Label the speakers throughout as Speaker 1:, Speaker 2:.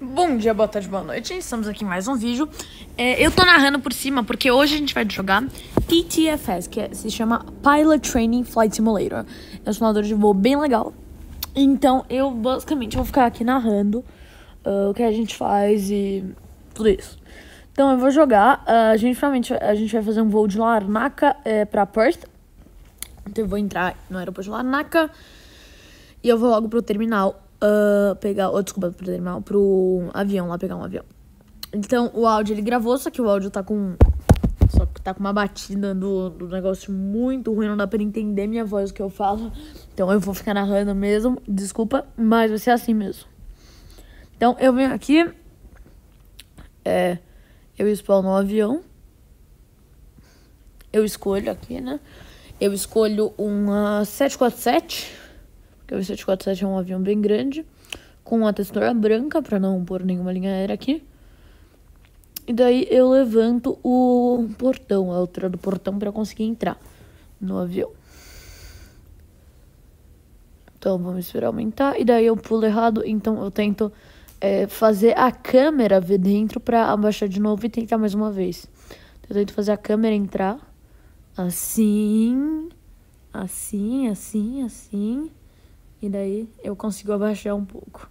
Speaker 1: Bom dia, boa tarde, boa noite. Estamos aqui em mais um vídeo. É, eu tô narrando por cima porque hoje a gente vai jogar PTFS, que é, se chama Pilot Training Flight Simulator. É um simulador de voo bem legal. Então eu basicamente vou ficar aqui narrando uh, o que a gente faz e tudo isso. Então eu vou jogar. Uh, a gente provavelmente a gente vai fazer um voo de Larnaca é, pra Perth. Então eu vou entrar no aeroporto de Larnaca e eu vou logo pro terminal uh, pegar. Oh, desculpa, pro terminal, pro avião lá pegar um avião. Então o áudio ele gravou, só que o áudio tá com. Só que tá com uma batida do, do negócio muito ruim, não dá pra entender minha voz o que eu falo. Então eu vou ficar narrando mesmo, desculpa, mas vai ser assim mesmo. Então eu venho aqui. É. Eu spawno no avião. Eu escolho aqui, né? Eu escolho uma 747 porque o 747 é um avião bem grande, com uma textura branca, para não pôr nenhuma linha aérea aqui. E daí eu levanto o portão, a altura do portão, para conseguir entrar no avião. Então vamos esperar aumentar. E daí eu pulo errado, então eu tento é, fazer a câmera ver dentro para abaixar de novo e tentar mais uma vez. Eu tento fazer a câmera entrar assim, assim, assim, assim. E daí eu consigo abaixar um pouco.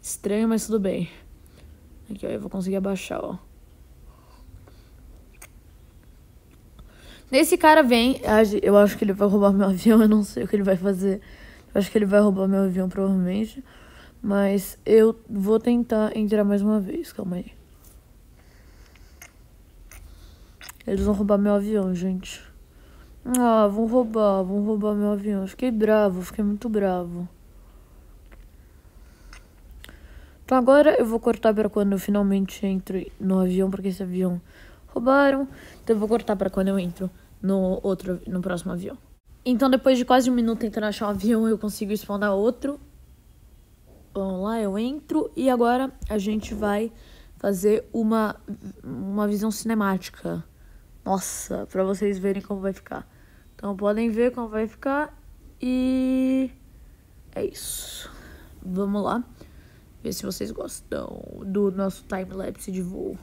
Speaker 1: Estranho, mas tudo bem. Aqui, ó, eu vou conseguir abaixar, ó. Nesse cara vem, eu acho que ele vai roubar meu avião, eu não sei o que ele vai fazer. Eu acho que ele vai roubar meu avião, provavelmente. Mas eu vou tentar entrar mais uma vez, calma aí. Eles vão roubar meu avião, gente. Ah, vão roubar, vão roubar meu avião. Fiquei bravo, fiquei muito bravo. Então agora eu vou cortar para quando eu finalmente entro no avião, porque esse avião roubaram. Então eu vou cortar para quando eu entro no outro, no próximo avião. Então depois de quase um minuto tentando achar um avião, eu consigo spawnar outro. Vamos lá, eu entro e agora a gente vai fazer uma, uma visão cinemática. Nossa, para vocês verem como vai ficar. Então podem ver como vai ficar e é isso. Vamos lá ver se vocês gostam do nosso time lapse de voo.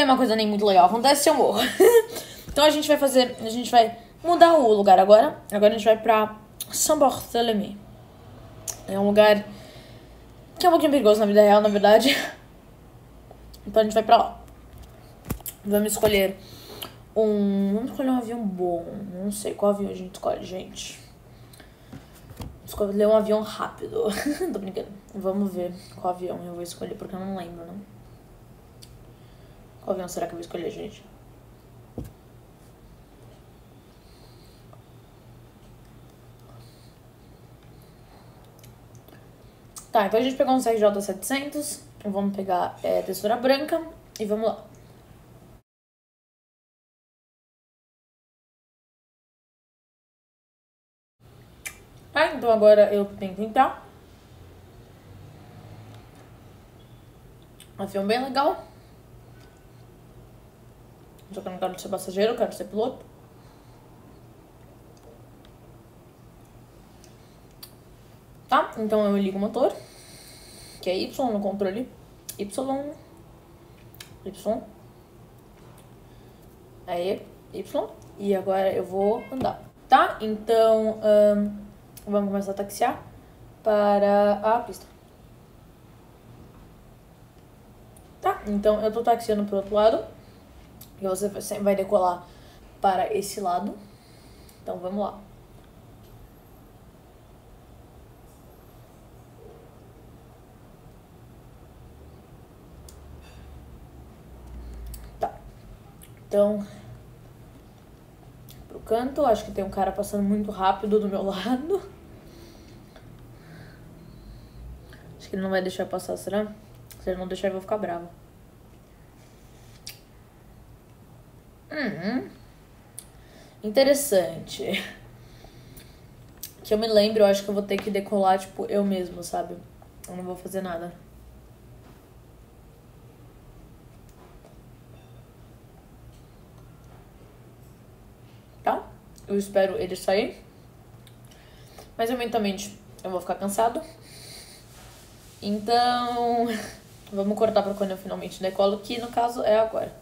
Speaker 1: Tem uma coisa nem muito legal. Acontece se eu morro. então a gente vai fazer. A gente vai mudar o lugar agora. Agora a gente vai pra Saint-Barthélemy. É um lugar que é um pouquinho perigoso na vida real, na verdade. Então a gente vai pra lá. Vamos escolher um. Vamos escolher um avião bom. Não sei qual avião a gente escolhe, gente. Escolher um avião rápido. Tô brincando. Vamos ver qual avião eu vou escolher, porque eu não lembro, não. Qual avião será que eu vou escolher, gente? Tá, então a gente pegou um CRJ700. Vamos pegar é, textura branca e vamos lá. Tá, então agora eu tenho que tentar. Avião bem legal. Só que eu não quero ser passageiro, eu quero ser piloto. Tá? Então eu ligo o motor, que é Y no controle. Y. Y. Aí, Y. E agora eu vou andar. Tá? Então, vamos começar a taxiar para a pista. Tá? Então eu tô taxiando pro outro lado. E você vai decolar para esse lado. Então vamos lá. Tá. Então, pro canto, acho que tem um cara passando muito rápido do meu lado. Acho que ele não vai deixar passar, será? Se ele não deixar, eu vou ficar brava. Hum, interessante. Que eu me lembro, eu acho que eu vou ter que decolar, tipo, eu mesmo, sabe? Eu não vou fazer nada. Tá? Eu espero ele sair. Mas eventualmente eu vou ficar cansado. Então, vamos cortar pra quando eu finalmente decolo, que no caso é agora.